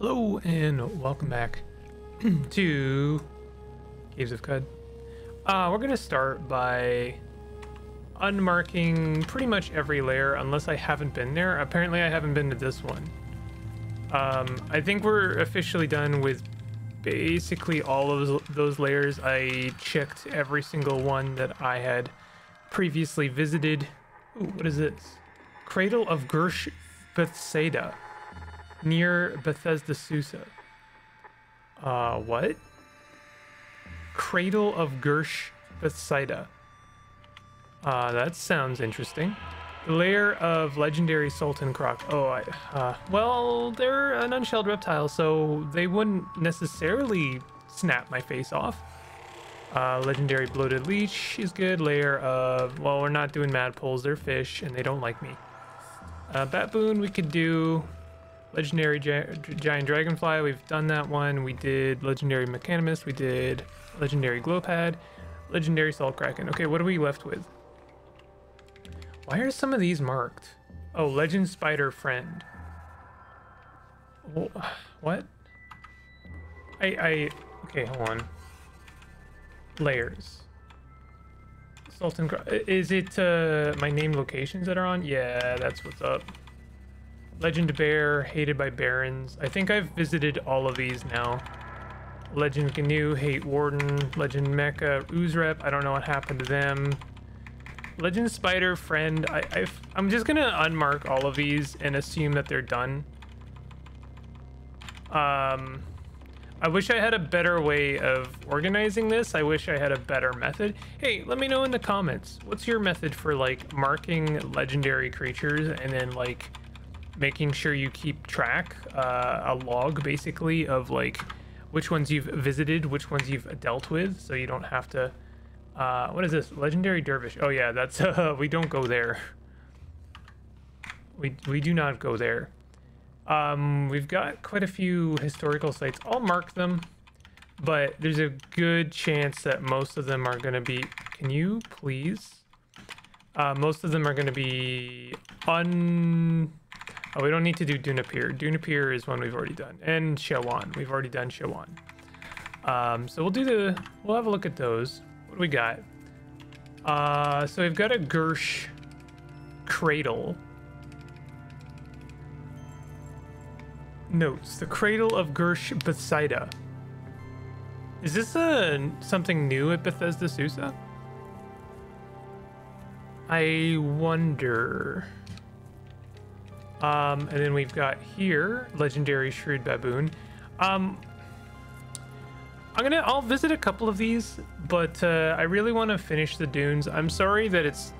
Hello and welcome back to Caves of Qud. Uh, we're gonna start by unmarking pretty much every layer unless I haven't been there. Apparently I haven't been to this one. Um, I think we're officially done with basically all of those, layers. I checked every single one that I had previously visited. Ooh, what is this? Cradle of Girsh Bethsaida near Bethesda Susa. Uh, what? Cradle of Girsh Bethsaida. Uh, that sounds interesting. The lair of legendary Sultan Croc. Oh, I, uh, well, they're an unshelled reptile, so they wouldn't necessarily snap my face off. Uh, legendary bloated leech is good. Layer of, well, we're not doing mad pulls. They're fish, and they don't like me. Uh, Batboon, we could do legendary gi giant dragonfly. We've done that one. We did legendary Mechanimus, We did legendary glowpad, legendary salt kraken. Okay, what are we left with? Why are some of these marked? Oh, legend spider friend. What? I, I, okay, hold on. Layers. Salt Sultan, is it uh, my name locations that are on? Yeah, that's what's up. Legend Bear, hated by barons. I think I've visited all of these now. Legend Gnu, Hate Warden, Legend Mecha, Oozrep, I don't know what happened to them. Legend Spider, Friend, I, I've, I'm just gonna unmark all of these and assume that they're done. Um, I wish I had a better way of organizing this. I wish I had a better method. Hey, let me know in the comments. What's your method for like marking legendary creatures and then like making sure you keep track, uh, a log basically of like which ones you've visited, which ones you've dealt with, so you don't have to. Uh, what is this? Legendary Dervish. Oh yeah, that's uh, we don't go there. We we do not go there. Um, we've got quite a few historical sites. I'll mark them, but there's a good chance that most of them are going to be. Can you please? Uh, most of them are going to be un Oh, we don't need to do Dunapir. Dunapir is one we've already done. And Shawan. We've already done Shawan. Um, so we'll do the... We'll have a look at those. What do we got? Uh, so we've got a Girsh Cradle. Notes. The Cradle of Girsh Bethsaida. Is this a, something new at Bethesda Susa? I wonder... Um, and then we've got here, Legendary Shrewd Baboon. Um, I'm gonna, I'll visit a couple of these, but uh, I really want to finish the dunes. I'm sorry that it's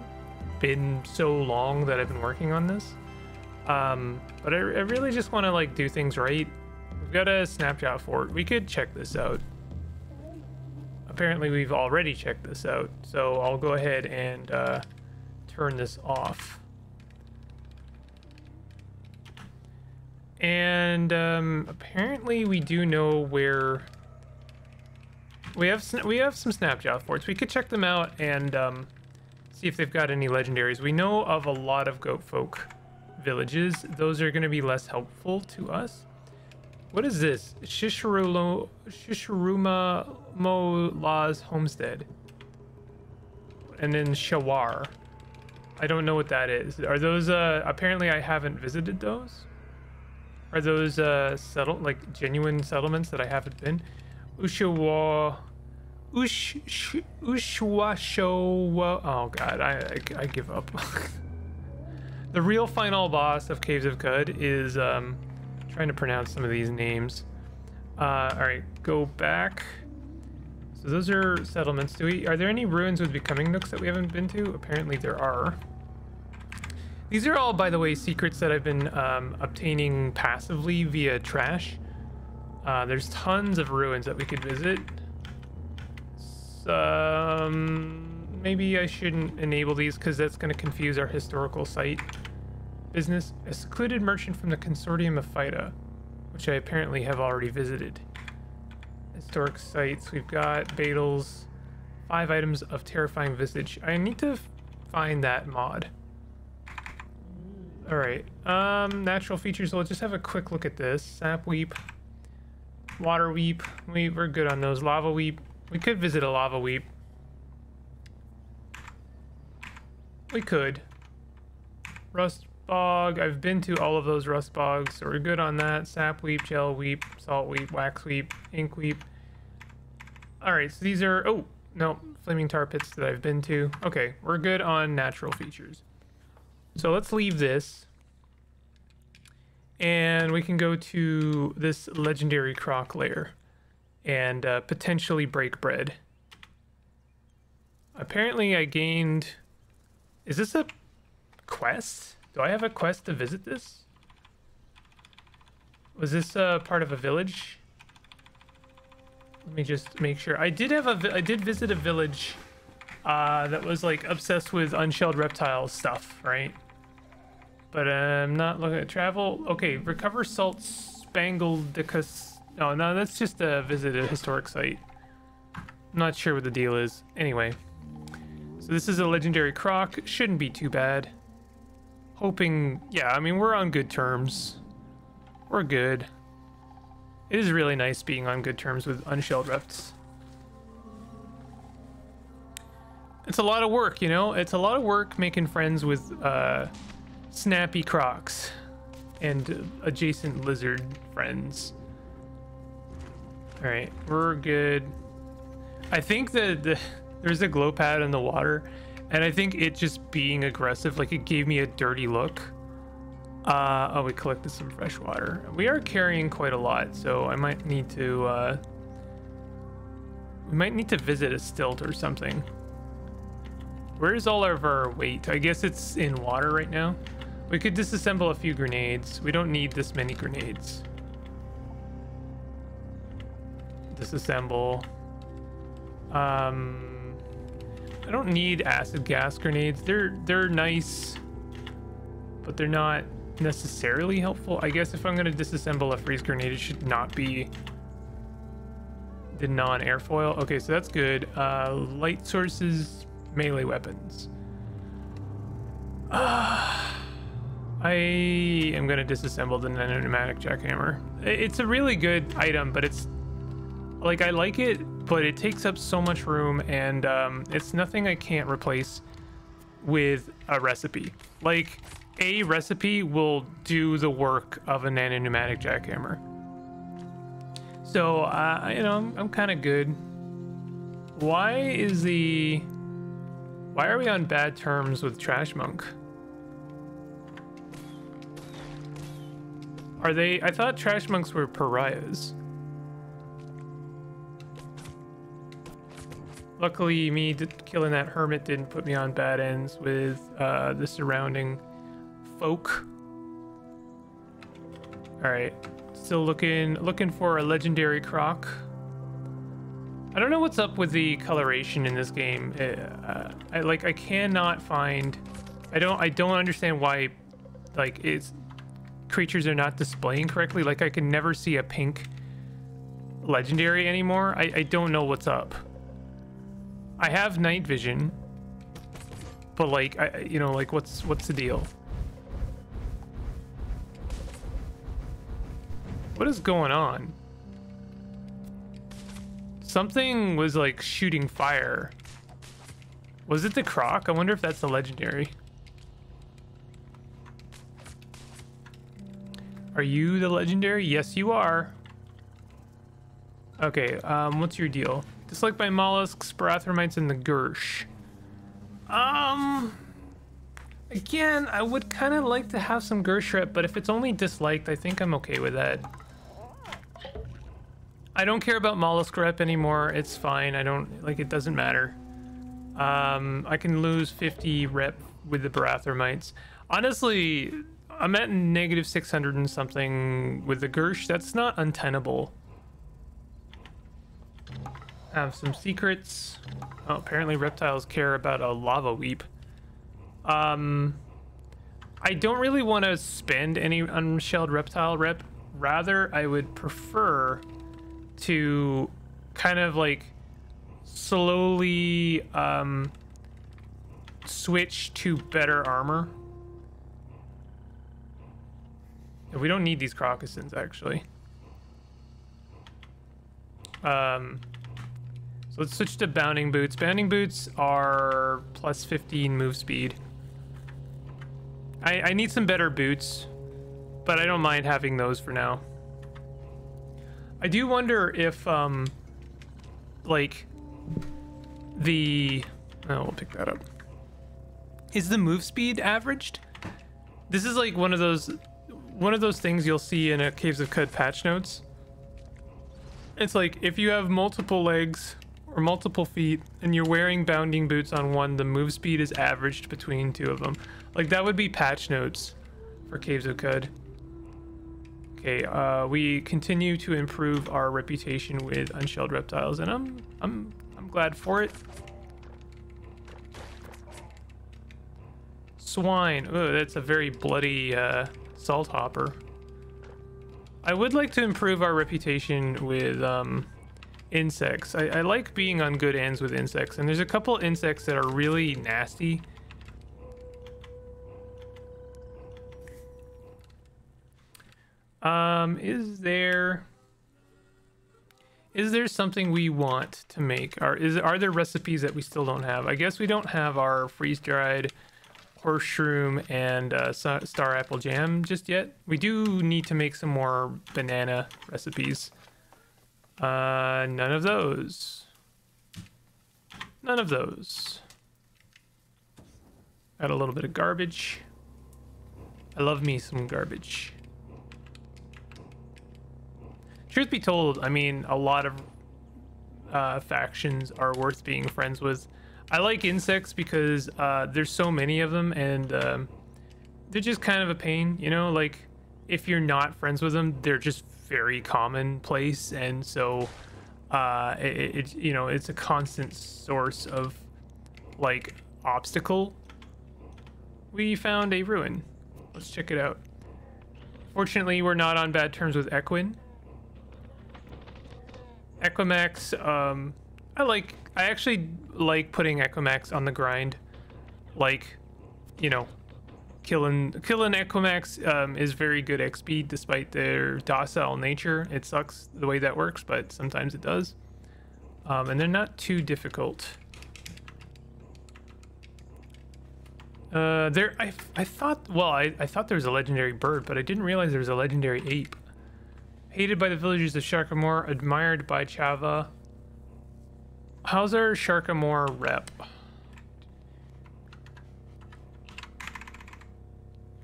been so long that I've been working on this. Um, but I, I really just want to like do things right. We've got a Snapjaw fort. We could check this out. Apparently we've already checked this out. So I'll go ahead and uh, turn this off. And um, apparently we do know where we have we have some Snapjaw forts. We could check them out and um, see if they've got any legendaries. We know of a lot of goat folk villages. Those are going to be less helpful to us. What is this? Shishirulo, Shishiruma Mo La's homestead. And then Shawar. I don't know what that is. Are those, uh, apparently I haven't visited those. Are those uh settle like genuine settlements that I haven't been? Ushawa Ush Ushwashowa Oh god, I, I, I give up. the real final boss of Caves of Qud is um trying to pronounce some of these names. Uh alright, go back. So those are settlements. Do we are there any ruins with becoming nooks that we haven't been to? Apparently there are. These are all, by the way, secrets that I've been um, obtaining passively via trash. Uh, there's tons of ruins that we could visit. Um, maybe I shouldn't enable these because that's going to confuse our historical site business. A secluded merchant from the Consortium of Phyta, which I apparently have already visited. Historic sites, we've got Badals, five items of terrifying visage. I need to find that mod. All right. Um, natural features. We'll just have a quick look at this. Sap weep, water weep. We we're good on those. Lava weep. We could visit a lava weep. We could. Rust bog. I've been to all of those rust bogs, so we're good on that. Sap weep, gel weep, salt weep, wax weep, ink weep. All right, so these are. Oh no, flaming tar pits that I've been to. Okay, we're good on natural features. So let's leave this. And we can go to this legendary croc layer and uh, potentially break bread. Apparently I gained... Is this a quest? Do I have a quest to visit this? Was this uh, part of a village? Let me just make sure. I did have a... I did visit a village uh, that was like obsessed with unshelled reptiles stuff, right? But I'm not looking at travel. Okay, recover salt spangled because no, no, that's just a visit a historic site. I'm not sure what the deal is. Anyway, so this is a legendary croc. Shouldn't be too bad. Hoping, yeah, I mean we're on good terms. We're good. It is really nice being on good terms with unshelled repts. It's a lot of work, you know? It's a lot of work making friends with uh, snappy crocs and adjacent lizard friends. All right, we're good. I think that the, there's a glow pad in the water, and I think it just being aggressive, like it gave me a dirty look. Uh, oh, we collected some fresh water. We are carrying quite a lot, so I might need to, uh, we might need to visit a stilt or something. Where's all of our weight? I guess it's in water right now. We could disassemble a few grenades. We don't need this many grenades. Disassemble. Um, I don't need acid gas grenades. They're they're nice, but they're not necessarily helpful. I guess if I'm gonna disassemble a freeze grenade, it should not be the non-airfoil. Okay, so that's good. Uh, light sources, melee weapons. Ah. I am going to disassemble the pneumatic jackhammer. It's a really good item, but it's like I like it, but it takes up so much room and um, it's nothing I can't replace with a recipe. Like a recipe will do the work of a nano pneumatic jackhammer. So, uh, you know, I'm kind of good. Why is the... Why are we on bad terms with Trash Monk? Are they? I thought trash monks were pariahs. Luckily, me killing that hermit didn't put me on bad ends with uh, the surrounding folk. All right, still looking looking for a legendary croc. I don't know what's up with the coloration in this game. Uh, I like I cannot find. I don't I don't understand why, like it's creatures are not displaying correctly. Like I can never see a pink legendary anymore. I, I don't know what's up. I have night vision, but like I you know like what's what's the deal? What is going on? Something was like shooting fire. Was it the croc? I wonder if that's the legendary. Are you the legendary? Yes, you are. Okay, um, what's your deal? Disliked by mollusks, Barathrumites, and the Girsh. Um, again, I would kind of like to have some Girsh rep, but if it's only disliked, I think I'm okay with that. I don't care about mollusk rep anymore. It's fine. I don't, like, it doesn't matter. Um, I can lose 50 rep with the Barathrumites. Honestly, I'm at negative 600 and something with the Girsh. That's not untenable. Have some secrets. Oh, apparently reptiles care about a lava weep. Um, I don't really want to spend any unshelled reptile rep. Rather, I would prefer to kind of like slowly um, switch to better armor We don't need these crocuses, actually. Um, so let's switch to bounding boots. Bounding boots are plus 15 move speed. I, I need some better boots, but I don't mind having those for now. I do wonder if, um, like, the... Oh, we'll pick that up. Is the move speed averaged? This is like one of those one of those things you'll see in a Caves of Qud patch notes. It's like if you have multiple legs or multiple feet and you're wearing bounding boots on one, the move speed is averaged between two of them. Like that would be patch notes for Caves of Qud. Okay, uh, we continue to improve our reputation with unshelled reptiles, and I'm I'm I'm glad for it. Swine. Oh, that's a very bloody uh, salt hopper. I would like to improve our reputation with um, insects. I, I like being on good ends with insects, and there's a couple insects that are really nasty. Um, is there is there something we want to make? Are is are there recipes that we still don't have? I guess we don't have our freeze dried horse shroom and uh, star apple jam just yet. We do need to make some more banana recipes. Uh, none of those. None of those. Got a little bit of garbage. I love me some garbage. Truth be told, I mean, a lot of uh, factions are worth being friends with. I like insects because uh, there's so many of them and um, they're just kind of a pain, you know, like if you're not friends with them, they're just very commonplace. And so uh, it, it, you know, it's a constant source of like obstacle. We found a ruin. Let's check it out. Fortunately, we're not on bad terms with Equin. Equimax, um, I like I actually like putting Equimax on the grind. Like, you know, killing killing Equimax um, is very good XP despite their docile nature. It sucks the way that works, but sometimes it does. Um, and they're not too difficult. Uh, there, I, I thought, well, I, I thought there was a legendary bird, but I didn't realize there was a legendary ape. Hated by the villagers of Sharkamore, admired by Chava, How's our Sharkamore rep?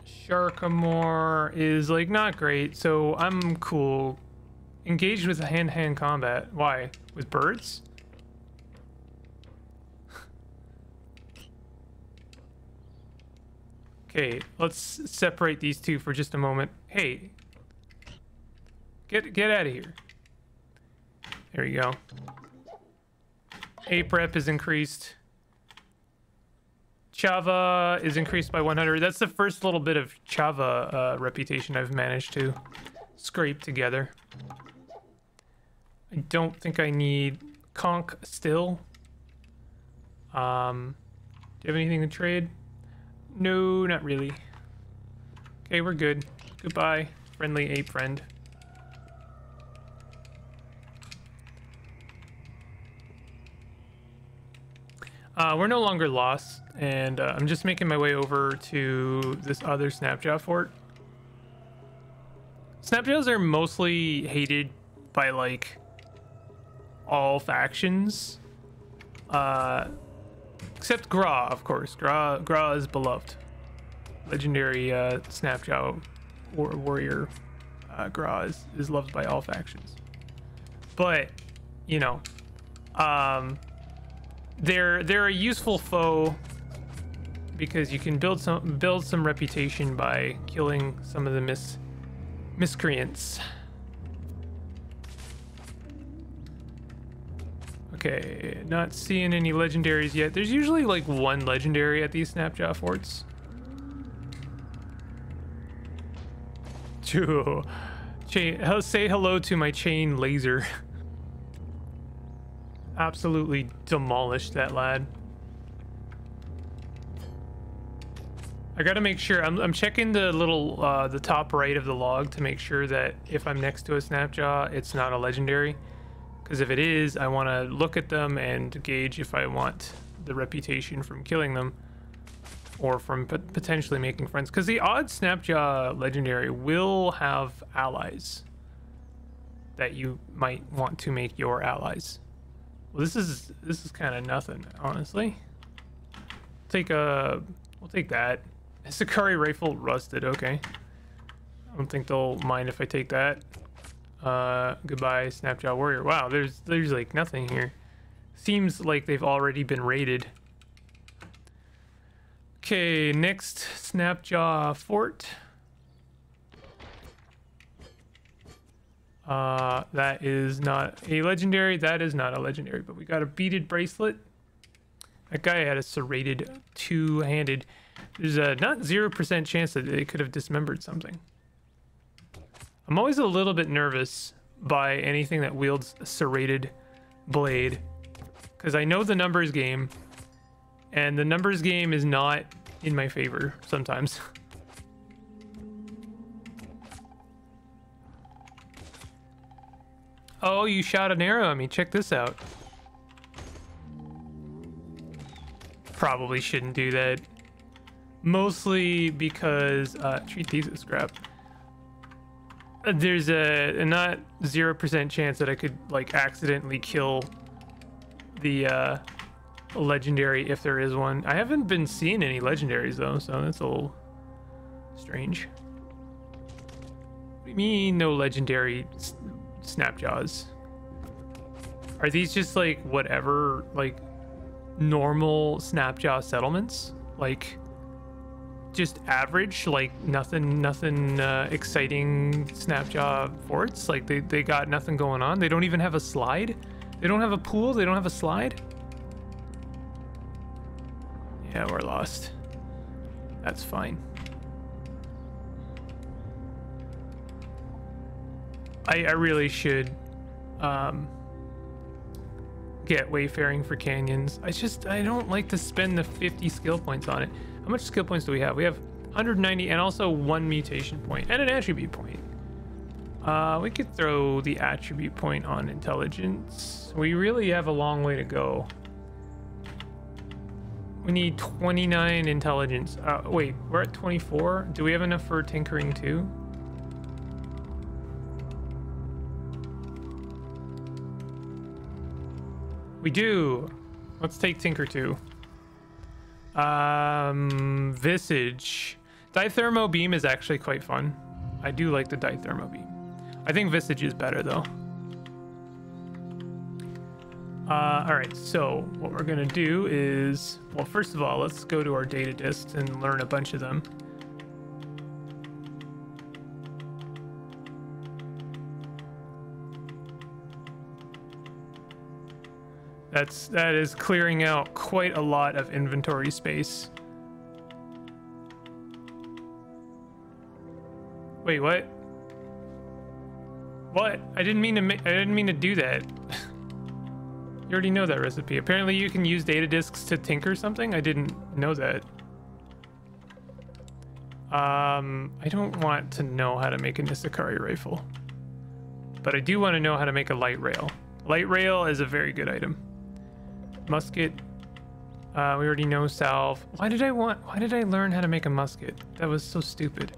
Sharkamore is like not great, so I'm cool. Engaged with hand-to-hand combat. Why? With birds? okay, let's separate these two for just a moment. Hey, get get out of here. There you go. Ape rep is increased. Chava is increased by 100. That's the first little bit of Chava uh, reputation I've managed to scrape together. I don't think I need Conk still. Um, do you have anything to trade? No, not really. Okay, we're good. Goodbye, friendly ape friend. Uh, we're no longer lost, and uh, I'm just making my way over to this other Snapjaw fort. Snapjaws are mostly hated by, like, all factions. Uh, except Gra, of course. Gra, Gra is beloved. Legendary uh, Snapjaw war warrior uh, Gra is, is loved by all factions. But, you know, um, they're they're a useful foe because you can build some build some reputation by killing some of the mis miscreants. Okay, not seeing any legendaries yet. There's usually like one legendary at these Snapjaw forts. Chain, say hello to my chain laser. absolutely demolished that lad. I gotta make sure I'm, I'm checking the little uh, the top right of the log to make sure that if I'm next to a snapjaw, it's not a legendary. Because if it is, I want to look at them and gauge if I want the reputation from killing them or from potentially making friends. Because the odd snapjaw legendary will have allies that you might want to make your allies. Well, this is this is kind of nothing, honestly. Take a, we'll take that. Sakari rifle rusted, okay. I don't think they'll mind if I take that. Uh, goodbye, Snapjaw Warrior. Wow, there's there's like nothing here. Seems like they've already been raided. Okay, next Snapjaw Fort. Uh, that is not a legendary. That is not a legendary, but we got a beaded bracelet. That guy had a serrated two-handed. There's a not 0% chance that they could have dismembered something. I'm always a little bit nervous by anything that wields a serrated blade. Because I know the numbers game. And the numbers game is not in my favor sometimes. oh, you shot an arrow at me. Check this out. Probably shouldn't do that. Mostly because, uh, treat these as scrap. There's a, a not 0% chance that I could, like, accidentally kill the, uh, legendary if there is one. I haven't been seeing any legendaries, though, so that's a little strange. What do you mean, no legendary snapjaws? Are these just, like, whatever, like, normal snapjaw settlements? Like, just average, like nothing, nothing uh, exciting Snapjaw forts. Like they, they got nothing going on. They don't even have a slide. They don't have a pool. They don't have a slide. Yeah, we're lost. That's fine. I, I really should um, get wayfaring for canyons. I just I don't like to spend the 50 skill points on it. How much skill points do we have? We have 190 and also one mutation point and an attribute point. Uh, we could throw the attribute point on intelligence. We really have a long way to go. We need 29 intelligence. Uh, wait, we're at 24. Do we have enough for tinkering too? We do. Let's take Tinker 2. Um, Visage. Dithermo Beam is actually quite fun. I do like the Dithermo Beam. I think Visage is better though. Uh, all right, so what we're gonna do is, well, first of all, let's go to our data disks and learn a bunch of them. That's that is clearing out quite a lot of inventory space. Wait, what? What? I didn't mean to. I didn't mean to do that. you already know that recipe. Apparently, you can use data disks to tinker something. I didn't know that. Um, I don't want to know how to make an Issachari rifle, but I do want to know how to make a light rail. Light rail is a very good item. Musket. Uh, we already know salve. Why did I want? Why did I learn how to make a musket? That was so stupid.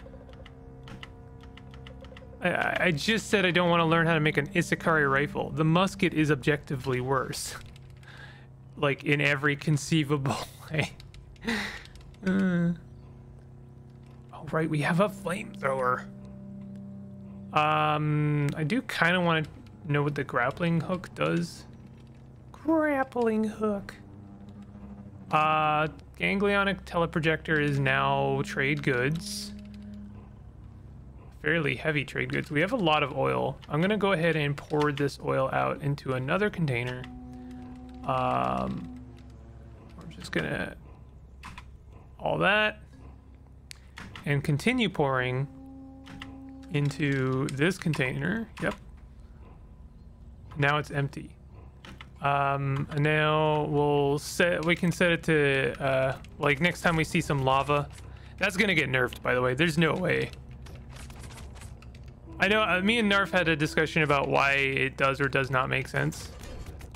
I- I, just said I don't want to learn how to make an Issachari rifle. The musket is objectively worse. like in every conceivable way. Uh. Oh right, we have a flamethrower. Um, I do kind of want to know what the grappling hook does. Grappling hook. Uh, ganglionic teleprojector is now trade goods. Fairly heavy trade goods. We have a lot of oil. I'm gonna go ahead and pour this oil out into another container. Um, we're just gonna all that and continue pouring into this container. Yep. Now it's empty. Um, now we'll set. We can set it to uh, like next time we see some lava. That's gonna get nerfed, by the way. There's no way. I know uh, me and Narf had a discussion about why it does or does not make sense.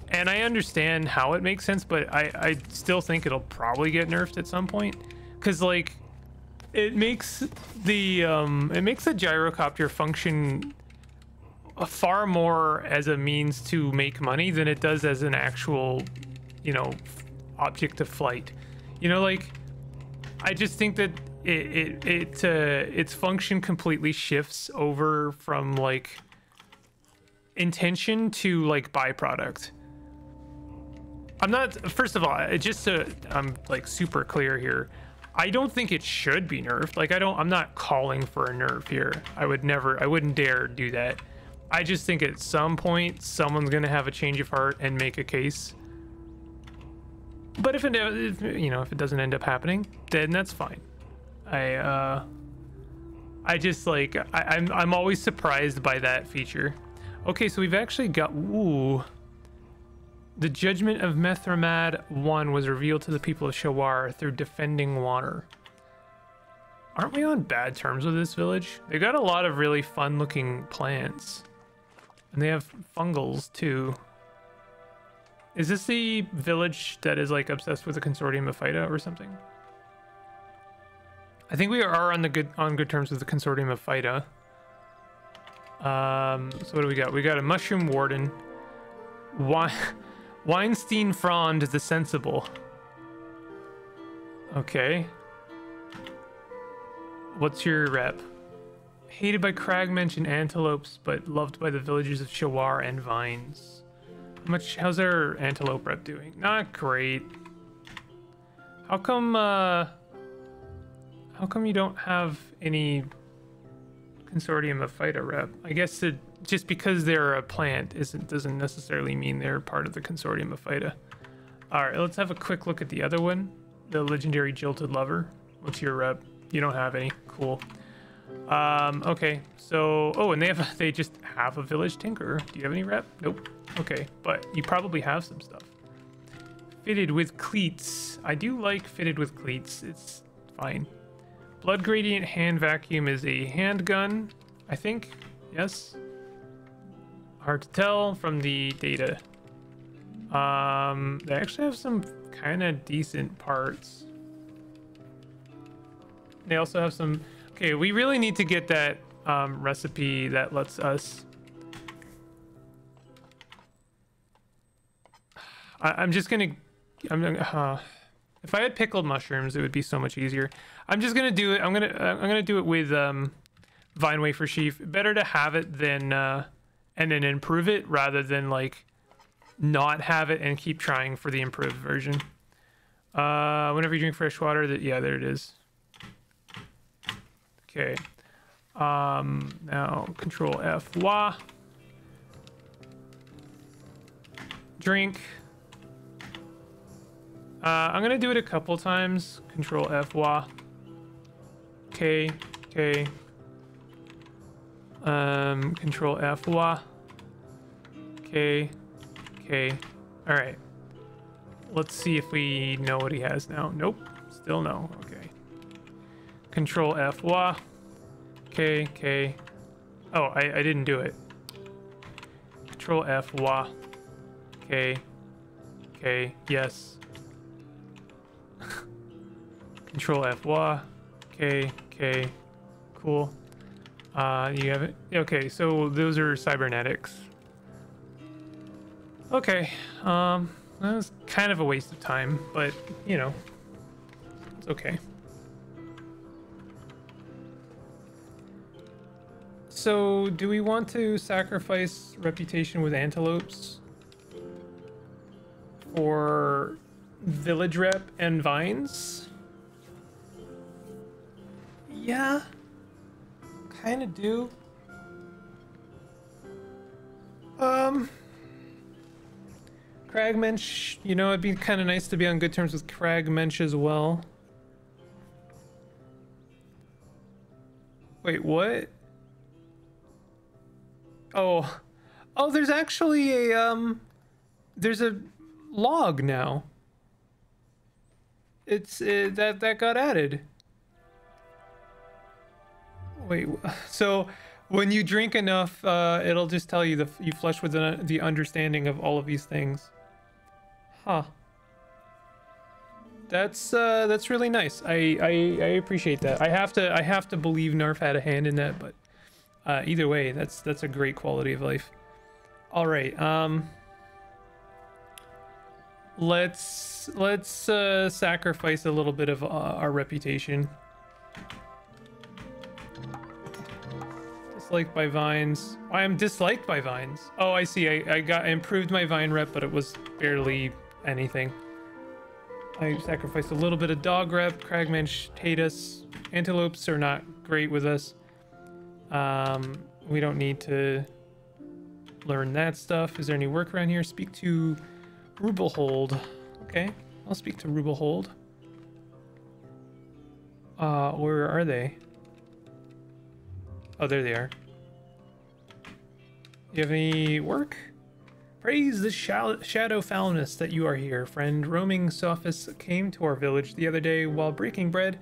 And I understand how it makes sense, but I, I still think it'll probably get nerfed at some point. Cause like it makes the um it makes the gyrocopter function far more as a means to make money than it does as an actual, you know, object of flight. You know, like I just think that it it, it uh, its function completely shifts over from like intention to like byproduct. I'm not. First of all, just I'm like super clear here, I don't think it should be nerfed. Like I don't. I'm not calling for a nerf here. I would never. I wouldn't dare do that. I just think at some point someone's gonna have a change of heart and make a case. But if it, if, you know, if it doesn't end up happening, then that's fine. I, uh, I just like I, I'm I'm always surprised by that feature. Okay, so we've actually got ooh. The judgment of Methramad 1 was revealed to the people of Shawar through defending water. Aren't we on bad terms with this village? They got a lot of really fun looking plants. And they have fungals too. Is this the village that is like obsessed with the consortium of Phyta or something? I think we are on the good on good terms with the consortium of Phyta. Um, so what do we got? We got a mushroom warden. Why? Weinstein Frond the Sensible. Okay. What's your rep? Hated by cragmensch and antelopes, but loved by the villagers of Shawar and Vines. How much? How's our antelope rep doing? Not great. How come? Uh, how come you don't have any consortium of Phyta rep? I guess it just because they're a plant isn't doesn't necessarily mean they're part of the consortium of Phyta. All right, let's have a quick look at the other one, the legendary jilted lover. What's your rep? You don't have any. Cool. Um, okay, so oh, and they have they just have a village tinker. Do you have any rep? Nope. Okay, but you probably have some stuff. Fitted with cleats. I do like fitted with cleats. It's fine. Blood gradient hand vacuum is a handgun, I think. Yes. Hard to tell from the data. Um, they actually have some kind of decent parts. They also have some... Okay, we really need to get that um, recipe that lets us... I, am just gonna... I'm. Uh, if I had pickled mushrooms, it would be so much easier. I'm just gonna do it. I'm gonna I'm gonna do it with um, vine wafer sheaf. Better to have it than uh, and then improve it rather than like not have it and keep trying for the improved version. Uh, whenever you drink fresh water, that yeah, there it is. Okay. Um, now control F, wah. Drink. Uh, I'm gonna do it a couple times. Control F, wah. K, K. Um, control F, wah. Okay. Okay. All right. Let's see if we know what he has now. Nope. Still no. Okay. Control F. Wah. Okay. Okay. Oh, I, I didn't do it. Control F. Wah. Okay. Okay. Yes. Control F. Wah. Okay. Okay. Cool. Uh, you have it? Okay, so those are cybernetics. Okay, um, that was kind of a waste of time, but, you know, it's okay. So, do we want to sacrifice reputation with antelopes for village rep and vines? Yeah, kind of do. Um, Cragmensch, you know, it'd be kind of nice to be on good terms with Cragmensch as well. Wait, what? Oh, oh, there's actually a, um, there's a log now. It's, uh, that, that got added. Wait, so when you drink enough, uh, it'll just tell you the you flush with the, the understanding of all of these things. Huh. That's uh, that's really nice. I, I I appreciate that. I have to I have to believe Narf had a hand in that, but uh, either way, that's that's a great quality of life. All right. Um. Let's let's uh, sacrifice a little bit of uh, our reputation. Disliked by vines. I am disliked by vines. Oh, I see. I, I got I improved my vine rep, but it was barely anything. I sacrificed a little bit of dog rep. Cragman hate us. Antelopes are not great with us. Um, we don't need to learn that stuff. Is there any work around here? Speak to Rubalhold. Okay, I'll speak to Rubalhold. Uh, where are they? Oh, there they are. You have any work? Praise the shadow foulness that you are here, friend. Roaming sophists came to our village the other day while breaking bread.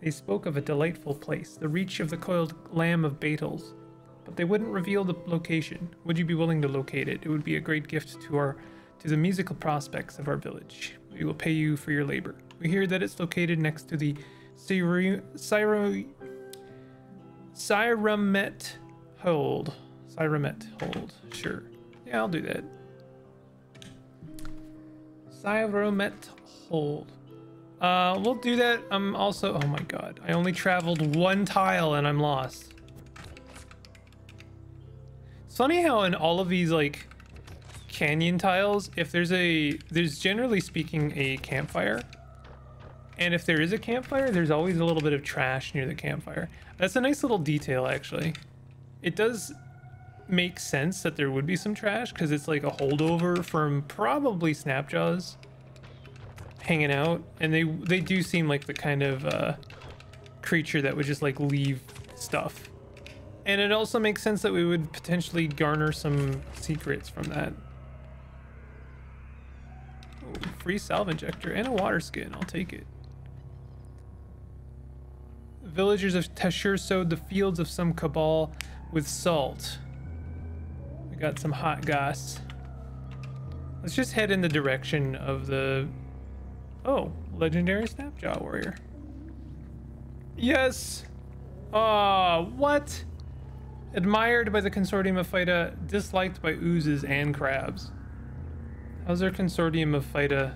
They spoke of a delightful place, the reach of the coiled lamb of Battles, but they wouldn't reveal the location. Would you be willing to locate it? It would be a great gift to our to the musical prospects of our village. We will pay you for your labor. We hear that it's located next to the Syro Cyramet Hold. Cyramet Hold. Sure. Yeah, I'll do that. Cyromet hold. Uh, we'll do that. I'm also, oh my god, I only traveled one tile and I'm lost. It's funny how in all of these like canyon tiles, if there's a, there's generally speaking a campfire. And if there is a campfire, there's always a little bit of trash near the campfire. That's a nice little detail actually. It does make sense that there would be some trash because it's like a holdover from probably Snapjaws hanging out, and they they do seem like the kind of uh, creature that would just like leave stuff. And it also makes sense that we would potentially garner some secrets from that. Ooh, free salve injector and a water skin. I'll take it. Villagers of Tashur sowed the fields of some cabal with salt. We got some hot gas. Let's just head in the direction of the... Oh, legendary Snapjaw warrior. Yes! Uh, what? Admired by the consortium of Phyta, disliked by oozes and crabs. How's our consortium of Phyta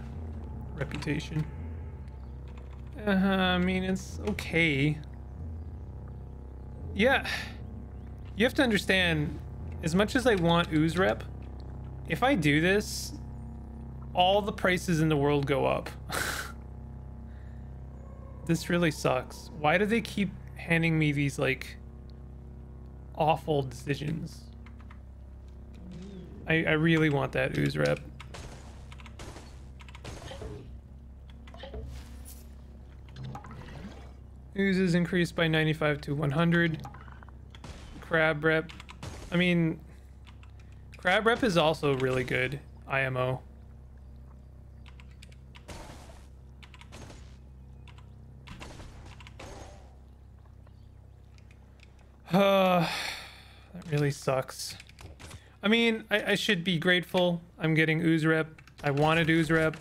reputation? Uh, I mean, it's okay. Yeah. You have to understand, as much as I want ooze rep, if I do this, all the prices in the world go up. this really sucks. Why do they keep handing me these like awful decisions? I, I really want that ooze rep. Oozes increased by 95 to 100. Crab rep I mean, Crab Rep is also really good IMO. Uh, that really sucks. I mean, I, I, should be grateful. I'm getting ooze rep. I wanted ooze rep.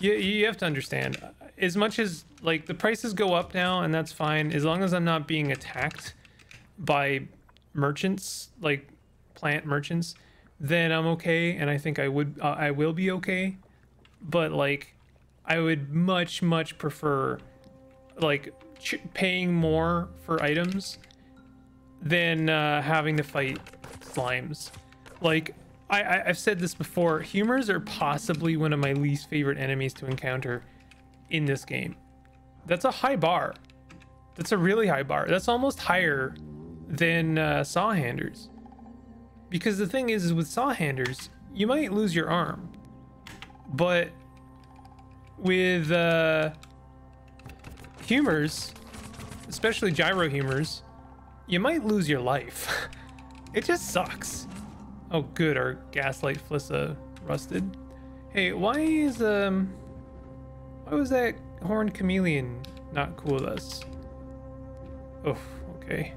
You, you have to understand, as much as like the prices go up now, and that's fine, as long as I'm not being attacked by merchants, like plant merchants, then I'm okay, and I think I would, uh, I will be okay. But like, I would much, much prefer, like, paying more for items than uh, having to fight slimes. Like, I, I, I've said this before. Humors are possibly one of my least favorite enemies to encounter in this game. That's a high bar. That's a really high bar. That's almost higher than uh, Sawhanders. Because the thing is, is with Sawhanders, you might lose your arm. But with uh, humors, especially gyro humors, you might lose your life. it just sucks. Oh, good. Our gaslight Flissa rusted. Hey, why is um, why was that horned chameleon not cool with us? Oh, okay.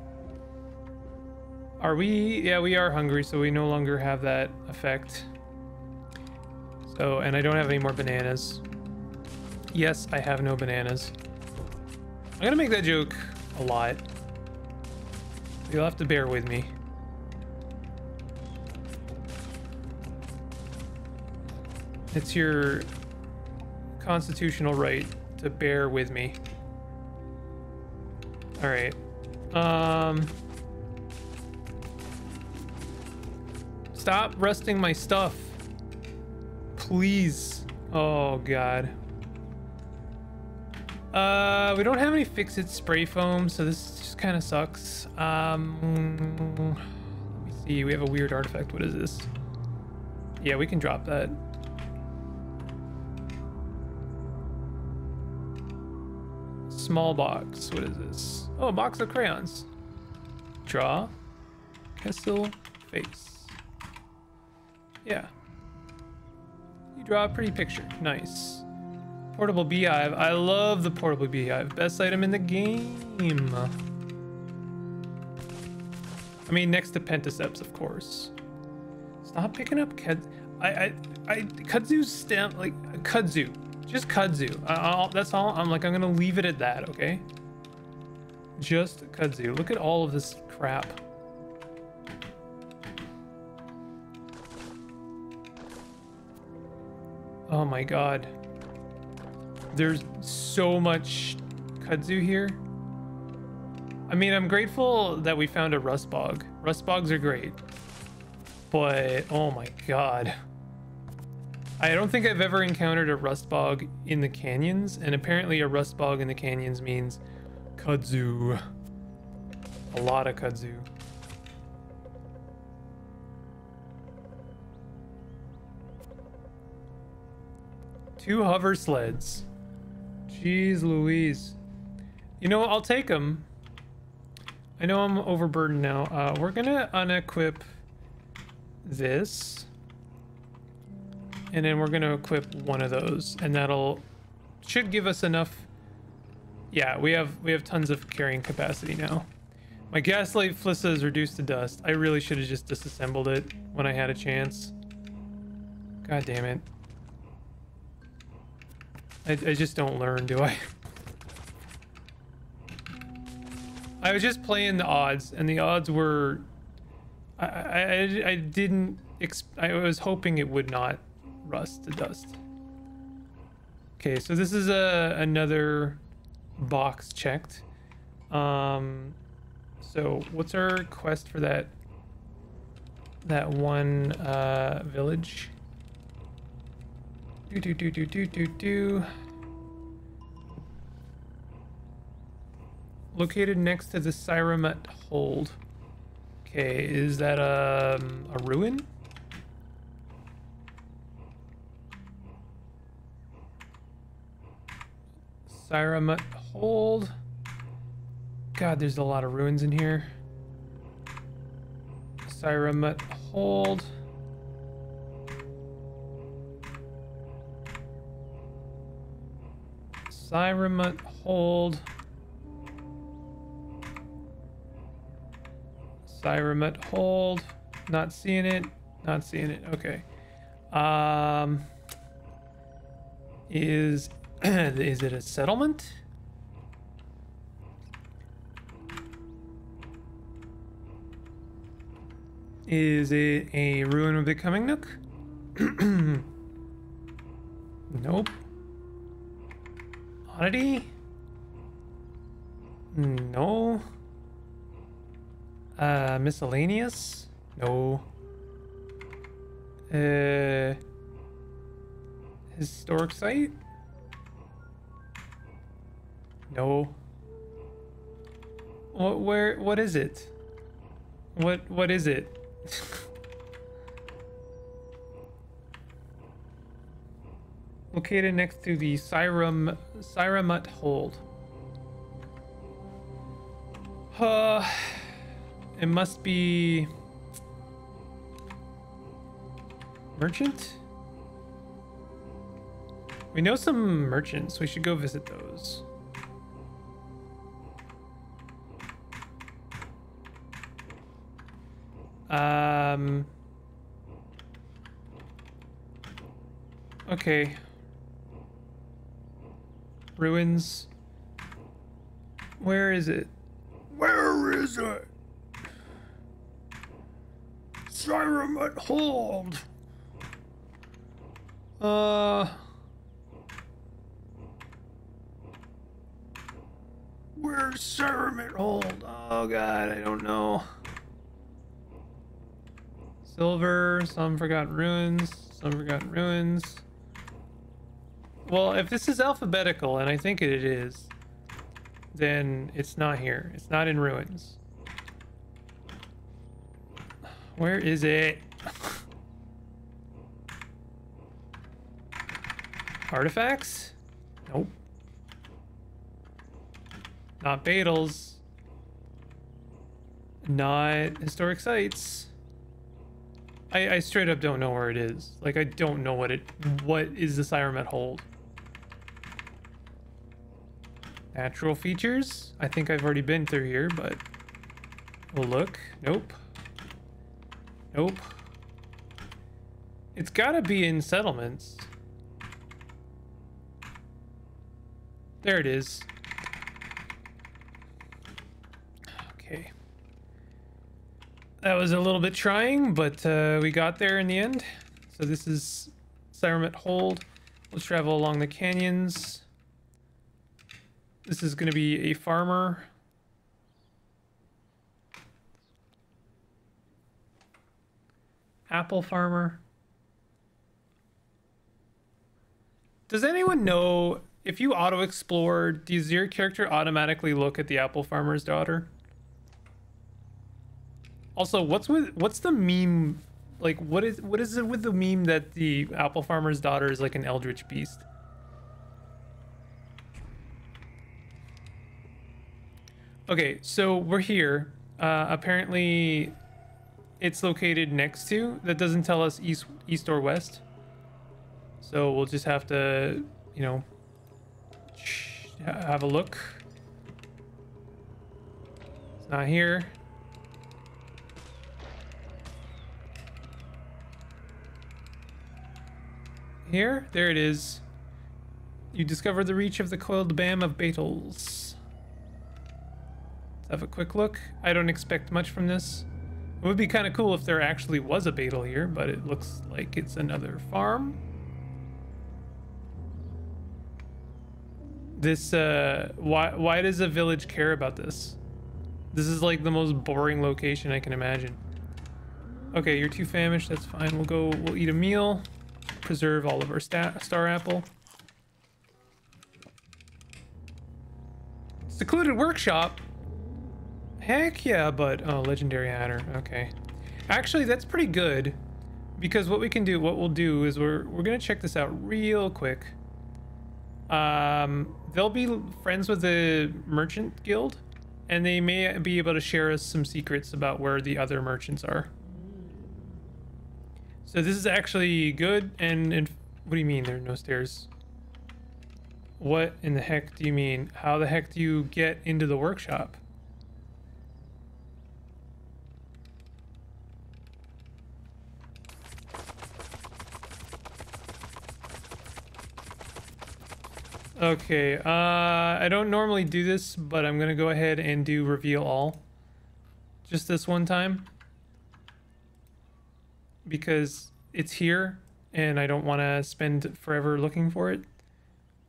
Are we? Yeah, we are hungry, so we no longer have that effect. So, and I don't have any more bananas. Yes, I have no bananas. I'm gonna make that joke a lot. You'll have to bear with me. It's your constitutional right to bear with me. All right. Um. Stop rusting my stuff. Please. Oh, God. Uh, we don't have any fix-it spray foam, so this kind of sucks. Um, let me see. We have a weird artifact. What is this? Yeah, we can drop that. Small box. What is this? Oh, a box of crayons. Draw. Kessel. Face. Yeah. You draw a pretty picture. Nice. Portable beehive. I love the portable beehive. Best item in the game. I mean, next to Pentaceps, of course. Stop picking up Ked. I, I, I, Kudzu's stem, like, Kudzu. Just Kudzu. I, that's all. I'm like, I'm gonna leave it at that, okay? Just Kudzu. Look at all of this crap. Oh my god. There's so much kudzu here. I mean, I'm grateful that we found a rust bog. Rust bogs are great. But, oh my god. I don't think I've ever encountered a rust bog in the canyons, and apparently a rust bog in the canyons means kudzu. A lot of kudzu. Two hover sleds. Jeez Louise. You know, I'll take them. I know I'm overburdened now. Uh, we're gonna unequip this. And then we're gonna equip one of those. And that'll... Should give us enough... Yeah, we have we have tons of carrying capacity now. My gaslight Flissa is reduced to dust. I really should have just disassembled it when I had a chance. God damn it. I, I just don't learn, do I? I was just playing the odds, and the odds were... I, I, I didn't... I was hoping it would not rust to dust. Okay, so this is a another box checked. Um, so what's our quest for that that one uh, village? Do do do do do do do. Located next to the Syramut hold. Okay, is that a, um, a ruin? Syramut hold. God, there's a lot of ruins in here. Syramut hold. Syramut hold. Syramut hold. Not seeing it. Not seeing it. Okay. Um is is it a settlement? Is it a ruin of becoming nook? nope. Oddity? No. Uh, miscellaneous? No. Uh, historic site? No. What, where, what is it? What, what is it? located next to the Syram, Syramut hold. Uh, it must be... Merchant? We know some merchants. We should go visit those. Um. Okay. Ruins. Where is it? Where is it? Cyremet Hold. Uh. Where's Cyremet Hold? Oh god, I don't know. Silver, some forgotten ruins, some forgotten ruins. Well, if this is alphabetical, and I think it is, then it's not here. It's not in ruins. Where is it? Artifacts? Nope. Not Beetles. Not historic sites. I, I straight up don't know where it is. Like I don't know what it what is the Cyremet hold. Natural features? I think I've already been through here, but we'll look. Nope. Nope. It's gotta be in settlements. There it is. Okay. That was a little bit trying, but uh, we got there in the end. So this is Cyremet Hold. Let's travel along the canyons. This is going to be a farmer. Apple farmer. Does anyone know if you auto explore, does your character automatically look at the apple farmer's daughter? Also, what's with what's the meme like what is what is it with the meme that the apple farmer's daughter is like an eldritch beast? Okay, so we're here. Uh, apparently, it's located next to. That doesn't tell us east, east or west. So we'll just have to, you know, have a look. It's not here. Here? There it is. You discover the reach of the coiled lamb of Beetles. Let's have a quick look. I don't expect much from this. It would be kind of cool if there actually was a Beetle here, but it looks like it's another farm. This, uh, why, why does a village care about this? This is like the most boring location I can imagine. Okay, you're too famished, that's fine. We'll go, we'll eat a meal preserve all of our star apple. Secluded workshop? Heck yeah, but oh, legendary adder. Okay. Actually, that's pretty good because what we can do, what we'll do is we're we're gonna check this out real quick. Um, they'll be friends with the merchant guild, and they may be able to share us some secrets about where the other merchants are. So this is actually good, and, and what do you mean there are no stairs? What in the heck do you mean? How the heck do you get into the workshop? Okay, uh, I don't normally do this, but I'm gonna go ahead and do reveal all. Just this one time because it's here and I don't want to spend forever looking for it.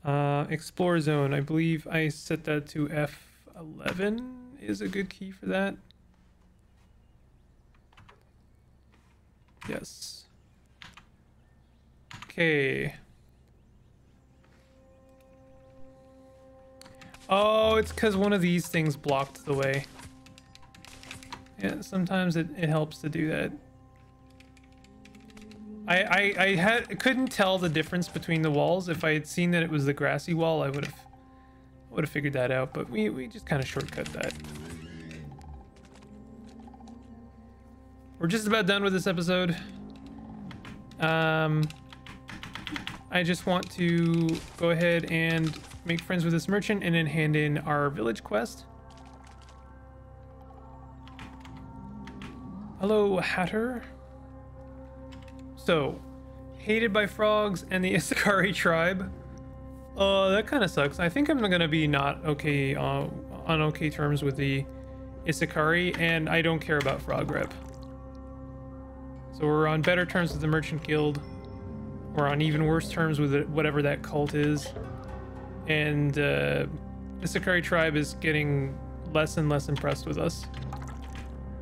Uh, explore zone, I believe I set that to F11 is a good key for that. Yes. Okay. Oh, it's because one of these things blocked the way. Yeah, sometimes it, it helps to do that. I, I, I had couldn't tell the difference between the walls. If I had seen that it was the grassy wall, I would have would have figured that out. But we we just kind of shortcut that. We're just about done with this episode. Um, I just want to go ahead and make friends with this merchant and then hand in our village quest. Hello, Hatter. So, hated by frogs and the Issachari tribe. Uh, that kind of sucks. I think I'm gonna be not okay uh, on okay terms with the Issachari, and I don't care about Frog Rep. So we're on better terms with the Merchant Guild. We're on even worse terms with whatever that cult is. And uh, Sakari tribe is getting less and less impressed with us.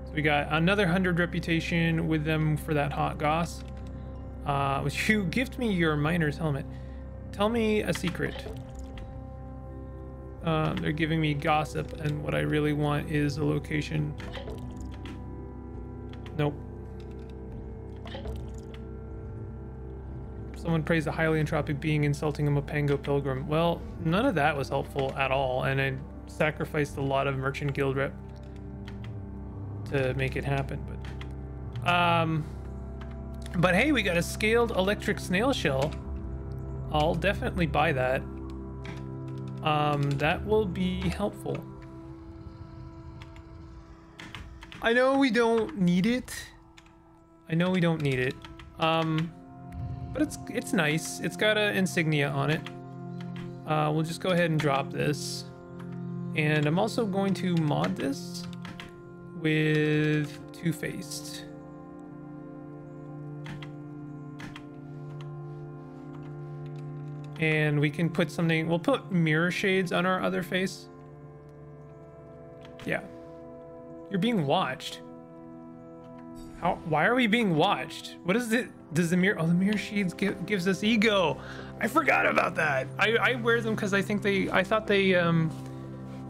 So we got another 100 reputation with them for that hot goss. Uh, would you gift me your miner's helmet? Tell me a secret. Uh, they're giving me gossip, and what I really want is a location. Nope. Someone praised a highly entropic being insulting a Mopango pilgrim. Well, none of that was helpful at all, and I sacrificed a lot of merchant guild rep to make it happen. But, um, but hey, we got a scaled electric snail shell. I'll definitely buy that. Um, that will be helpful. I know we don't need it. I know we don't need it. Um, but it's it's nice. It's got an insignia on it. Uh, we'll just go ahead and drop this. And I'm also going to mod this with Two-Faced. And we can put something, we'll put mirror shades on our other face. Yeah. You're being watched. How, why are we being watched? What is it? Does the mirror, oh, the mirror shades give, gives us ego. I forgot about that. I, I wear them because I think they, I thought they um,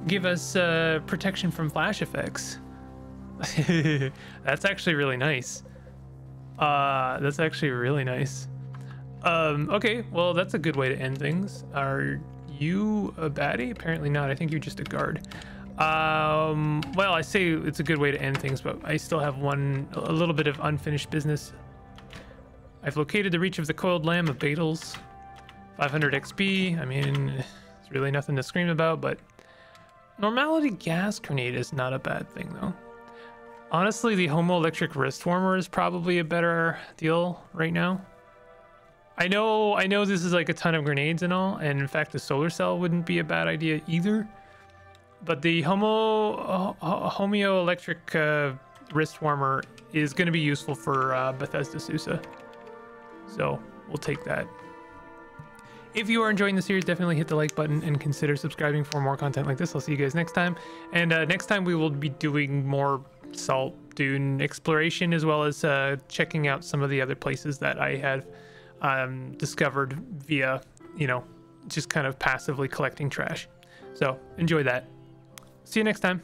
give us uh, protection from flash effects. that's actually really nice. Uh, that's actually really nice. Um, okay, well, that's a good way to end things. Are you a baddie? Apparently not. I think you're just a guard. Um, well, I say it's a good way to end things, but I still have one, a little bit of unfinished business. I've located the reach of the coiled lamb of Beetles. 500 XP. I mean, it's really nothing to scream about, but normality gas grenade is not a bad thing, though. Honestly, the Homo Electric wrist warmer is probably a better deal right now. I know, I know this is like a ton of grenades and all, and in fact, the solar cell wouldn't be a bad idea either. But the Homo Electric uh, wrist warmer is going to be useful for uh, Bethesda Susa, so we'll take that. If you are enjoying the series, definitely hit the like button and consider subscribing for more content like this. I'll see you guys next time. And uh, next time we will be doing more salt dune exploration as well as uh, checking out some of the other places that I have um, discovered via, you know, just kind of passively collecting trash. So enjoy that. See you next time.